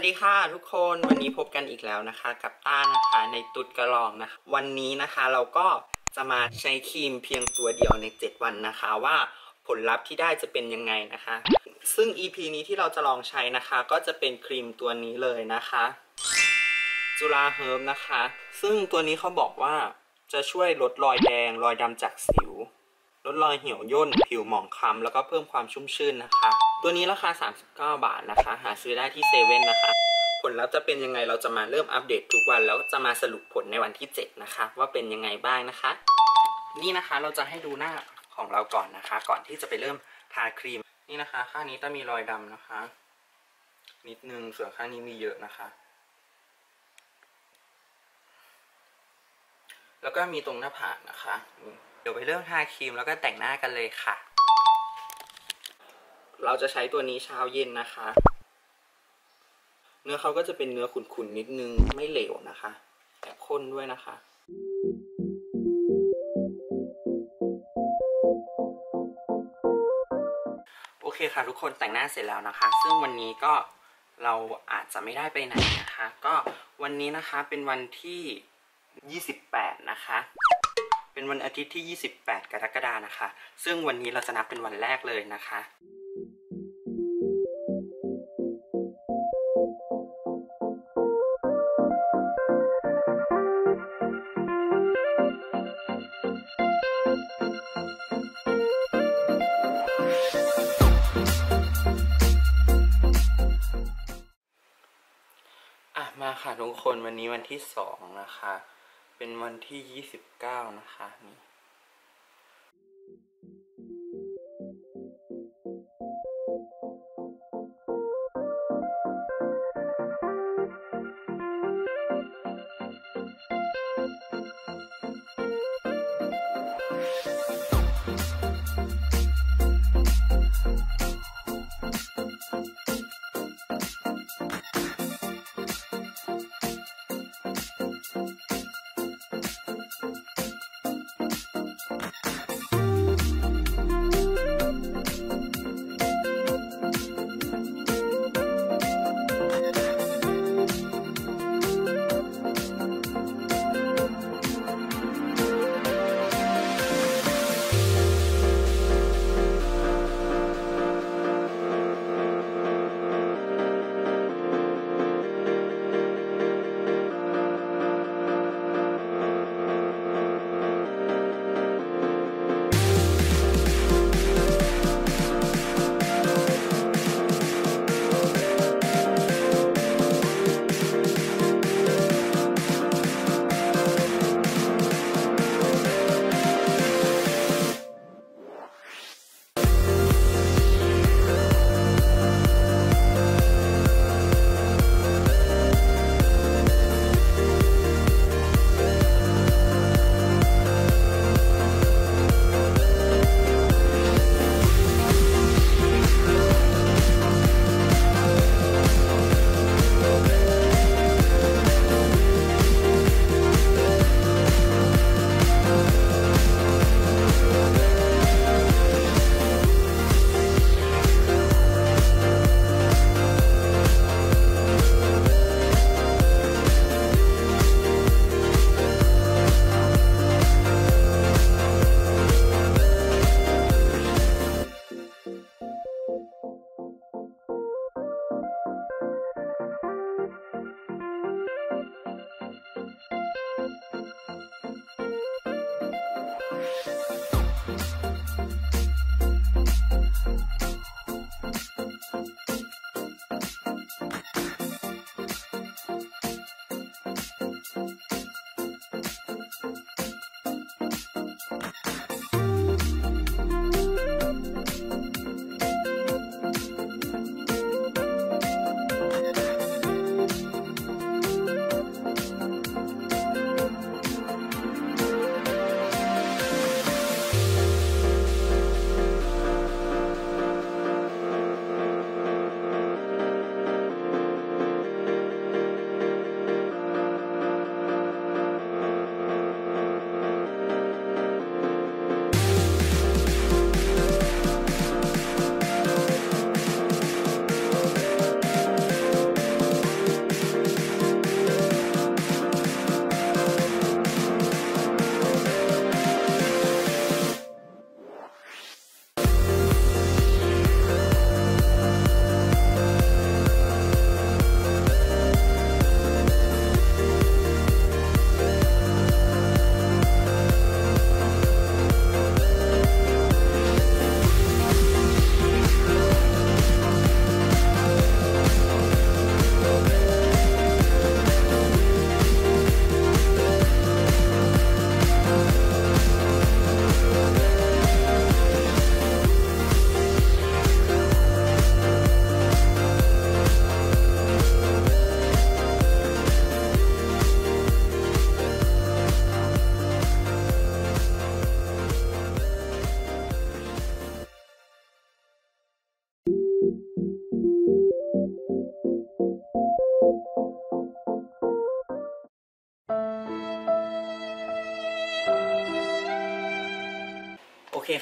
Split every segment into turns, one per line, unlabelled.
วัสดีค่ะทุกคนวันนี้พบกันอีกแล้วนะคะ กับต้านะคะในตุ๊ดกะลองนะคะ วันนี้นะคะเราก็จะมาใช้ครีมเพียงตัวเดียวใน 7 วันนะคะ ว่าผลลัพธ์ที่ได้จะเป็นยังไงนะคะ ซึ่ง EP นี้ที่เราจะลองใช้นะคะ ก็จะเป็นครีมตัวนี้เลยนะคะ Jula's Herb นะคะ ซึ่งตัวนี้เขาบอกว่าจะช่วยลดรอยแดงรอยดำจากสิว ลดรอยเหี่ยวย่น ผิวหมองคล้ำแล้วก็เพิ่มความชุ่มชื่นนะคะ ตัวนี้ราคา 39 บาทนะคะ หาซื้อได้ที่เซเว่นนะคะ ผลลัพธ์จะเป็นยังไงเราจะมาเริ่มอัปเดตทุกวัน แล้วจะมาสรุปผลในวันที่ 7 นะคะ ว่าเป็นยังไงบ้างนะคะ นี่นะคะเราจะให้ดูหน้าของเราก่อนนะคะ ก่อนที่จะไปเริ่มทาครีมนี่นะคะ ข้างนี้จะมีรอยดำนะคะ นิดนึงส่วนข้างนี้มีเยอะนะคะ แล้วก็มีตรงหน้าผากนะคะ เดี๋ยวไปเริ่มทาครีมแล้วก็แต่งหน้ากันเลยค่ะ เราจะใช้ตัวนี้เช้าเย็นนะคะ เนื้อเขาก็จะเป็นเนื้อขุ่นๆนิดนึงไม่เหลวนะคะแอบข้นด้วยนะคะโอเคค่ะทุกคนแต่งหน้าเสร็จแล้วนะคะ ซึ่งวันนี้ก็เราอาจจะไม่ได้ไปไหนนะคะ ก็วันนี้นะคะเป็นวันที่ 28 นะคะ เป็นวันอาทิตย์ที่ 28 กรกฎานะคะ ซึ่งวันนี้เราจะนับเป็นวันแรกเลยนะคะอะมาค่ะทุกคนวันนี้วันที่สองนะคะ เป็นวันที่ 29 นะคะนี่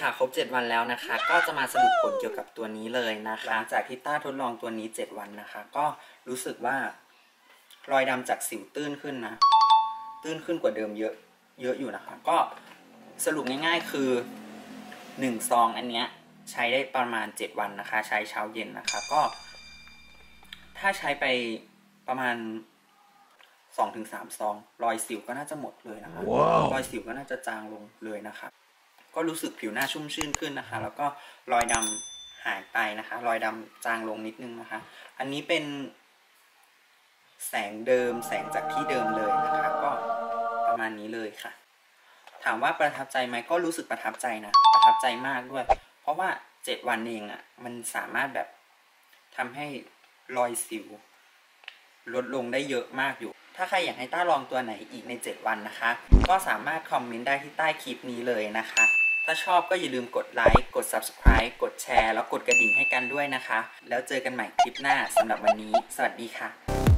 ค่ะ ครบ 7 วันแล้วนะคะ ก็จะมาสรุปผลเกี่ยวกับตัวนี้เลยนะคะหลังจากที่ต้าทดลองตัวนี้ 7 วันนะคะ ก็รู้สึกว่ารอยดำจากสิวตื้นขึ้นนะ ตื้นขึ้นกว่าเดิมเยอะ เยอะอยู่นะคะ ก็สรุปง่ายๆคือ 1 ซองอันเนี้ยใช้ได้ประมาณ 7 วันนะคะ ใช้เช้าเย็นนะคะ ก็ ถ้าใช้ไปประมาณสองถึงสามซอง รอยสิวก็น่าจะหมดเลยนะคะรอยสิวก็น่าจะจางลงเลยนะคะ ก็รู้สึกผิวหน้าชุ่มชื่นขึ้นนะคะ แล้วก็รอยดำหายไปนะคะ รอยดำจางลงนิดนึงนะคะ อันนี้เป็น แสงเดิมแสงจากที่เดิมเลยนะคะ ก็ประมาณนี้เลยค่ะ ถามว่าประทับใจไหมก็รู้สึกประทับใจนะ ประทับใจมากด้วย เพราะว่าเจ็ดวันเองอะ่ะ มันสามารถแบบทำให้รอยสิว ลดลงได้เยอะมากอยู่ ถ้าใครอยากให้ต้าลองตัวไหนอีกใน 7 วันนะคะ ก็สามารถคอมเมนต์ได้ที่ใต้คลิปนี้เลยนะคะ ถ้าชอบก็อย่าลืมกดไลค์ กด subscribe กดแชร์ แล้วกดกระดิ่งให้กันด้วยนะคะ แล้วเจอกันใหม่คลิปหน้าสำหรับวันนี้ สวัสดีค่ะ